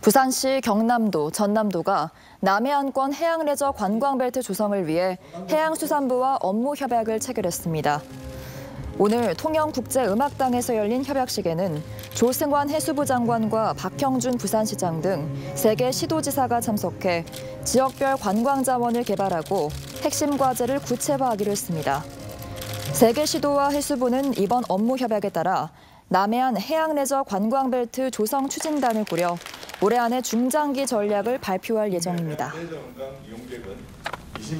부산시 경남도, 전남도가 남해안권 해양레저 관광벨트 조성을 위해 해양수산부와 업무 협약을 체결했습니다. 오늘 통영국제음악당에서 열린 협약식에는 조승환 해수부 장관과 박형준 부산시장 등 세 개 시도지사가 참석해 지역별 관광 자원을 개발하고 핵심 과제를 구체화하기로 했습니다. 세 개 시도와 해수부는 이번 업무 협약에 따라 남해안 해양레저 관광벨트 조성 추진단을 꾸려 올해 안에 중장기 전략을 발표할 예정입니다.